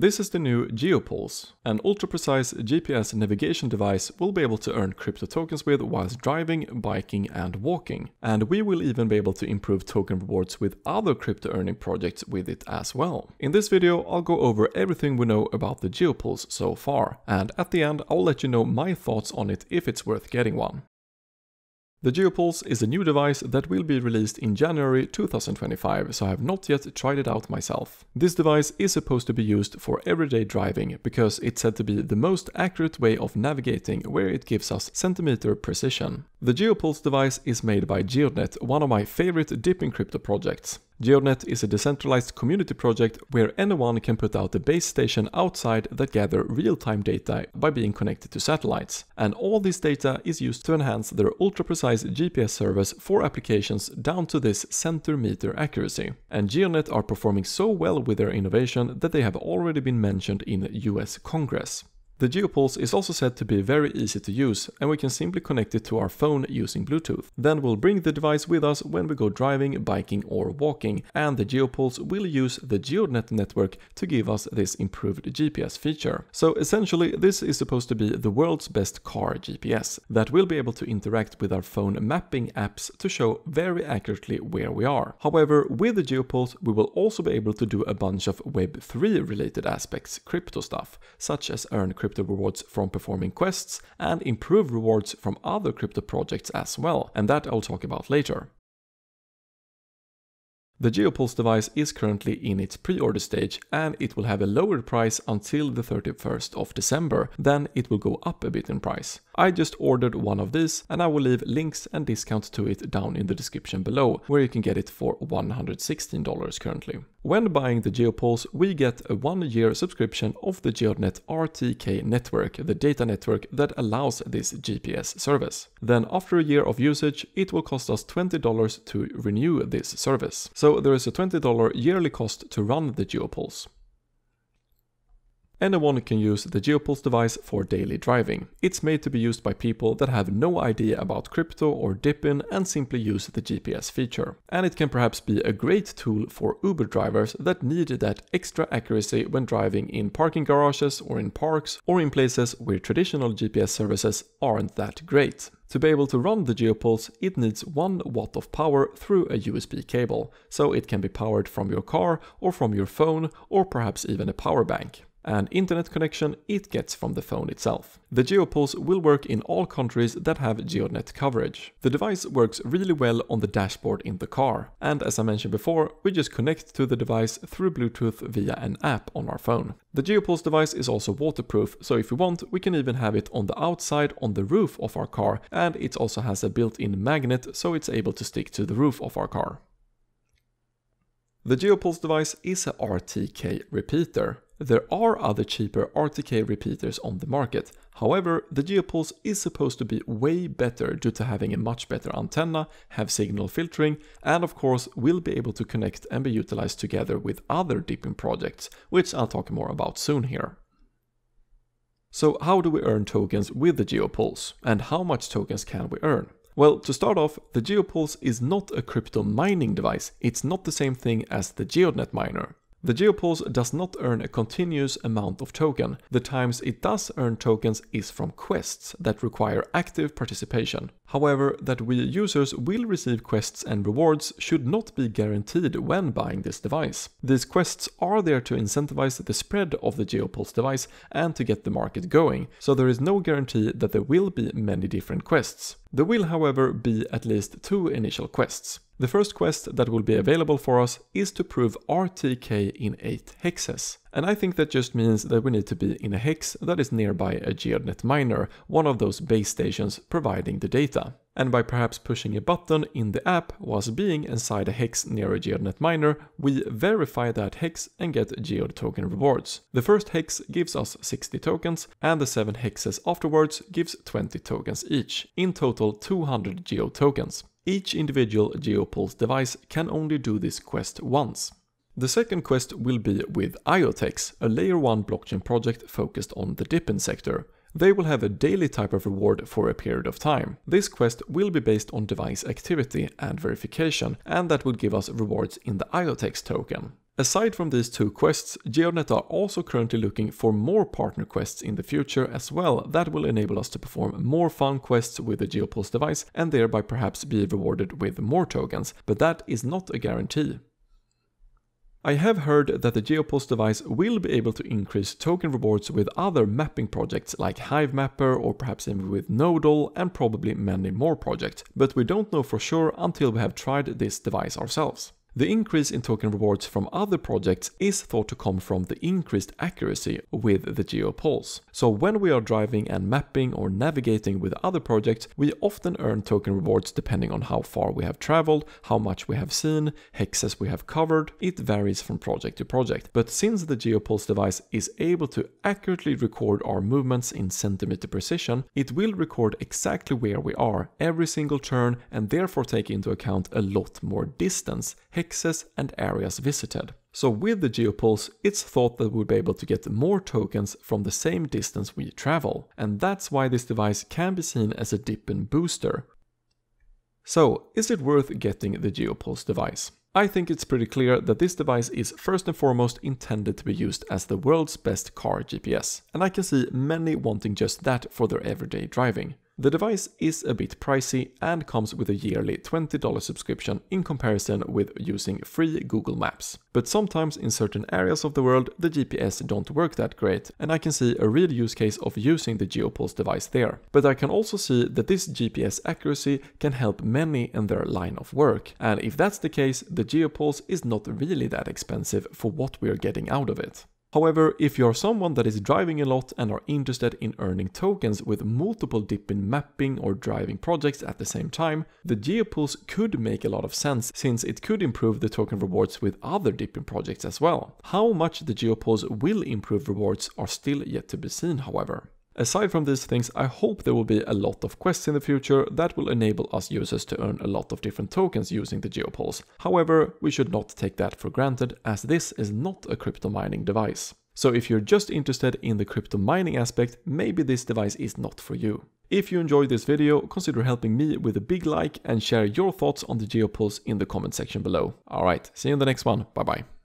This is the new GeoPulse. An ultra-precise GPS navigation device we'll be able to earn crypto tokens with whilst driving, biking and walking. And we will even be able to improve token rewards with other crypto earning projects with it as well. In this video I'll go over everything we know about the GeoPulse so far, and at the end I'll let you know my thoughts on it if it's worth getting one. The GeoPulse is a new device that will be released in January 2025, so I have not yet tried it out myself. This device is supposed to be used for everyday driving because it's said to be the most accurate way of navigating where it gives us centimeter precision. The GeoPulse device is made by GeoDNet, one of my favorite DePIN crypto projects. GeoNet is a decentralized community project where anyone can put out a base station outside that gather real-time data by being connected to satellites. And all this data is used to enhance their ultra-precise GPS service for applications down to this centimeter accuracy. And GeoNet are performing so well with their innovation that they have already been mentioned in US Congress. The GeoPulse is also said to be very easy to use and we can simply connect it to our phone using Bluetooth. Then we'll bring the device with us when we go driving, biking or walking and the GeoPulse will use the GeoNet network to give us this improved GPS feature. So essentially this is supposed to be the world's best car GPS that will be able to interact with our phone mapping apps to show very accurately where we are. However, with the GeoPulse we will also be able to do a bunch of Web3 related aspects, crypto stuff, such as earn crypto crypto rewards from performing quests and improve rewards from other crypto projects as well, and that I'll talk about later. The GeoPulse device is currently in its pre-order stage and it will have a lower price until the 31st of December, then it will go up a bit in price. I just ordered one of these and I will leave links and discounts to it down in the description below, where you can get it for $116 currently. When buying the GeoPulse, we get a one year subscription of the GeoNet RTK network, the data network that allows this GPS service. Then after a year of usage, it will cost us $20 to renew this service. So there is a $20 yearly cost to run the GeoPulse. Anyone can use the GeoPulse device for daily driving. It's made to be used by people that have no idea about crypto or DePIN and simply use the GPS feature. And it can perhaps be a great tool for Uber drivers that need that extra accuracy when driving in parking garages or in parks or in places where traditional GPS services aren't that great. To be able to run the GeoPulse, it needs 1 watt of power through a USB cable, so it can be powered from your car or from your phone or perhaps even a power bank and internet connection it gets from the phone itself. The GeoPulse will work in all countries that have GeoNet coverage. The device works really well on the dashboard in the car, and as I mentioned before, we just connect to the device through Bluetooth via an app on our phone. The GeoPulse device is also waterproof, so if we want, we can even have it on the outside on the roof of our car, and it also has a built-in magnet so it's able to stick to the roof of our car. The GeoPulse device is a RTK repeater, there are other cheaper RTK repeaters on the market, however the GeoPulse is supposed to be way better due to having a much better antenna, have signal filtering, and of course will be able to connect and be utilized together with other DePIN projects, which I'll talk more about soon here. So how do we earn tokens with the GeoPulse, and how much tokens can we earn? Well, to start off, the GeoPulse is not a crypto mining device, it's not the same thing as the GeoDNet miner. The GeoPulse does not earn a continuous amount of token. The times it does earn tokens is from quests that require active participation. However, that we users will receive quests and rewards should not be guaranteed when buying this device. These quests are there to incentivize the spread of the GeoPulse device and to get the market going, so there is no guarantee that there will be many different quests. There will however be at least two initial quests. The first quest that will be available for us is to prove RTK in 8 hexes. And I think that just means that we need to be in a hex that is nearby a GeoNet miner, one of those base stations providing the data. And by perhaps pushing a button in the app whilst being inside a hex near a GeoNet miner, we verify that hex and get GEOD token rewards. The first hex gives us 60 tokens and the 7 hexes afterwards gives 20 tokens each, in total 200 Geo tokens. Each individual GeoPulse device can only do this quest once. The second quest will be with IoTeX, a layer 1 blockchain project focused on the DePIN sector. They will have a daily type of reward for a period of time. This quest will be based on device activity and verification, and that will give us rewards in the IoTeX token. Aside from these two quests, GeoNet are also currently looking for more partner quests in the future as well that will enable us to perform more fun quests with the GeoPulse device and thereby perhaps be rewarded with more tokens, but that is not a guarantee. I have heard that the GeoPulse device will be able to increase token rewards with other mapping projects like HiveMapper or perhaps even with Nodal and probably many more projects, but we don't know for sure until we have tried this device ourselves. The increase in token rewards from other projects is thought to come from the increased accuracy with the GeoPulse. So when we are driving and mapping or navigating with other projects, we often earn token rewards depending on how far we have traveled, how much we have seen, hexes we have covered. It varies from project to project. But since the GeoPulse device is able to accurately record our movements in centimeter precision, it will record exactly where we are every single turn and therefore take into account a lot more distance, hexes and areas visited. So with the GeoPulse, it's thought that we'll be able to get more tokens from the same distance we travel, and that's why this device can be seen as a DePIN booster. So, is it worth getting the GeoPulse device? I think it's pretty clear that this device is first and foremost intended to be used as the world's best car GPS, and I can see many wanting just that for their everyday driving. The device is a bit pricey and comes with a yearly $20 subscription in comparison with using free Google Maps. But sometimes in certain areas of the world the GPS don't work that great and I can see a real use case of using the GeoPulse device there. But I can also see that this GPS accuracy can help many in their line of work and if that's the case the GeoPulse is not really that expensive for what we're getting out of it. However, if you're someone that is driving a lot and are interested in earning tokens with multiple DePIN mapping or driving projects at the same time, the GeoPulse could make a lot of sense since it could improve the token rewards with other DePIN projects as well. How much the GeoPulse will improve rewards are still yet to be seen however. Aside from these things, I hope there will be a lot of quests in the future that will enable us users to earn a lot of different tokens using the GeoPulse. However, we should not take that for granted as this is not a crypto mining device. So if you're just interested in the crypto mining aspect, maybe this device is not for you. If you enjoyed this video, consider helping me with a big like and share your thoughts on the GeoPulse in the comment section below. Alright, see you in the next one, bye bye.